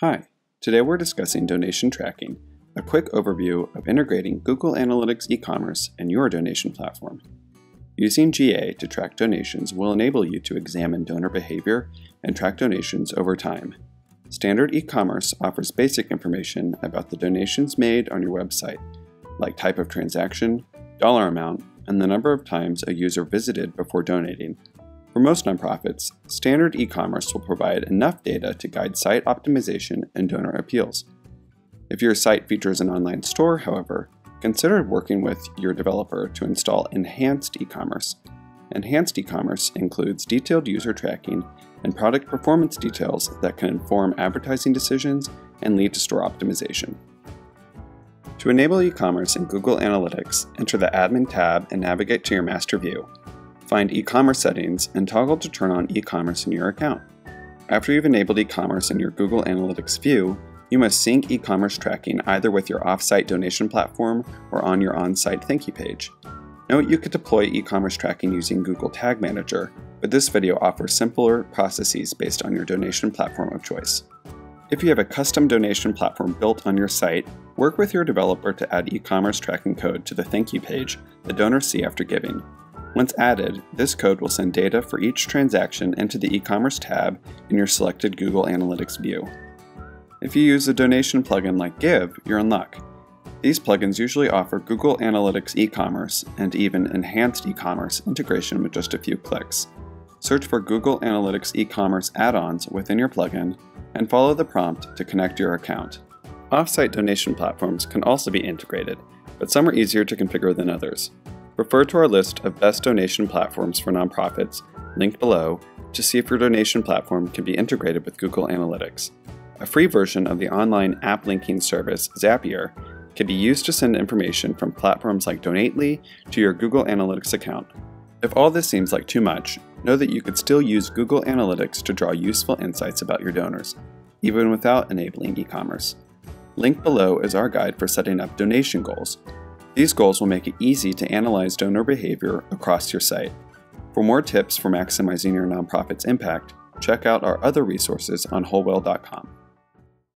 Hi, today we're discussing donation tracking, a quick overview of integrating Google Analytics e-commerce and your donation platform. Using GA to track donations will enable you to examine donor behavior and track donations over time. Standard e-commerce offers basic information about the donations made on your website, like type of transaction, dollar amount, and the number of times a user visited before donating, for most nonprofits, standard e-commerce will provide enough data to guide site optimization and donor appeals. If your site features an online store, however, consider working with your developer to install Enhanced e-commerce. Enhanced e-commerce includes detailed user tracking and product performance details that can inform advertising decisions and lead to store optimization. To enable e-commerce in Google Analytics, enter the Admin tab and navigate to your master view. Find e-commerce settings and toggle to turn on e-commerce in your account. After you've enabled e-commerce in your Google Analytics view, you must sync e-commerce tracking either with your off-site donation platform or on your on-site thank you page. Note you could deploy e-commerce tracking using Google Tag Manager, but this video offers simpler processes based on your donation platform of choice. If you have a custom donation platform built on your site, work with your developer to add e-commerce tracking code to the thank you page the donors see after giving, once added, this code will send data for each transaction into the e-commerce tab in your selected Google Analytics view. If you use a donation plugin like Give, you're in luck. These plugins usually offer Google Analytics e-commerce and even enhanced e-commerce integration with just a few clicks. Search for Google Analytics e-commerce add-ons within your plugin and follow the prompt to connect your account. Off-site donation platforms can also be integrated, but some are easier to configure than others. Refer to our list of best donation platforms for nonprofits, linked below, to see if your donation platform can be integrated with Google Analytics. A free version of the online app linking service, Zapier, can be used to send information from platforms like Donately to your Google Analytics account. If all this seems like too much, know that you could still use Google Analytics to draw useful insights about your donors, even without enabling e commerce. Linked below is our guide for setting up donation goals, these goals will make it easy to analyze donor behavior across your site. For more tips for maximizing your nonprofit's impact, check out our other resources on wholewhale.com.